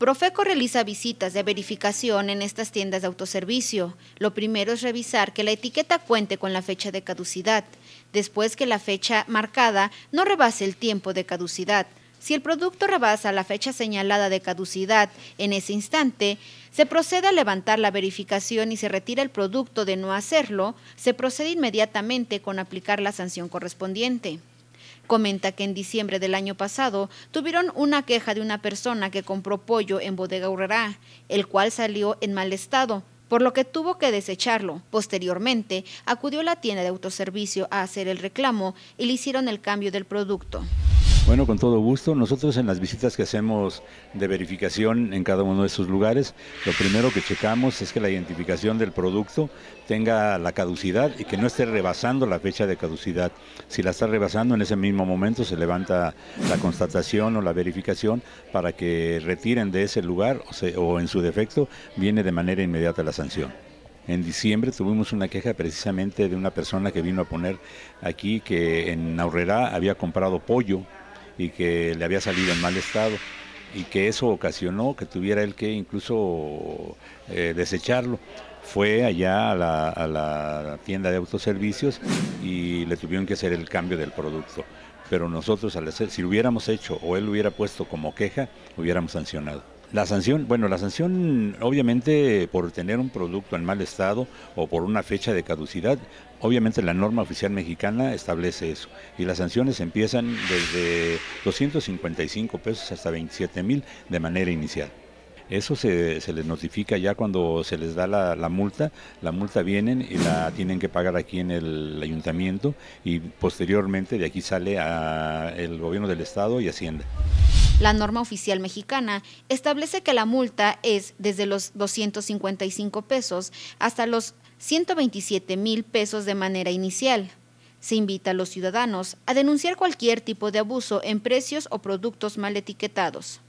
Profeco realiza visitas de verificación en estas tiendas de autoservicio. Lo primero es revisar que la etiqueta cuente con la fecha de caducidad, después que la fecha marcada no rebase el tiempo de caducidad. Si el producto rebasa la fecha señalada de caducidad en ese instante, se procede a levantar la verificación y se retira el producto. De no hacerlo, se procede inmediatamente con aplicar la sanción correspondiente. Comenta que en diciembre del año pasado tuvieron una queja de una persona que compró pollo en Bodega Urrera, el cual salió en mal estado, por lo que tuvo que desecharlo. Posteriormente, acudió a la tienda de autoservicio a hacer el reclamo y le hicieron el cambio del producto. Bueno, con todo gusto. Nosotros en las visitas que hacemos de verificación en cada uno de esos lugares, lo primero que checamos es que la identificación del producto tenga la caducidad y que no esté rebasando la fecha de caducidad. Si la está rebasando, en ese mismo momento se levanta la constatación o la verificación para que retiren de ese lugar o, o en su defecto viene de manera inmediata la sanción. En diciembre tuvimos una queja precisamente de una persona que vino a poner aquí que en Aurrera había comprado pollo y que le había salido en mal estado y que eso ocasionó que tuviera él que incluso eh, desecharlo. Fue allá a la, tienda de autoservicios y le tuvieron que hacer el cambio del producto. Pero nosotros, al hacer, si lo hubiéramos hecho o él lo hubiera puesto como queja, hubiéramos sancionado. La sanción, bueno, la sanción obviamente por tener un producto en mal estado o por una fecha de caducidad, obviamente la norma oficial mexicana establece eso y las sanciones empiezan desde 255 pesos hasta 27 mil de manera inicial. Eso se, les notifica ya cuando se les da la, multa. La multa vienen y la tienen que pagar aquí en el ayuntamiento y posteriormente de aquí sale a el gobierno del estado y Hacienda. La norma oficial mexicana establece que la multa es desde los 255 pesos hasta los 127 mil pesos de manera inicial. Se invita a los ciudadanos a denunciar cualquier tipo de abuso en precios o productos mal etiquetados.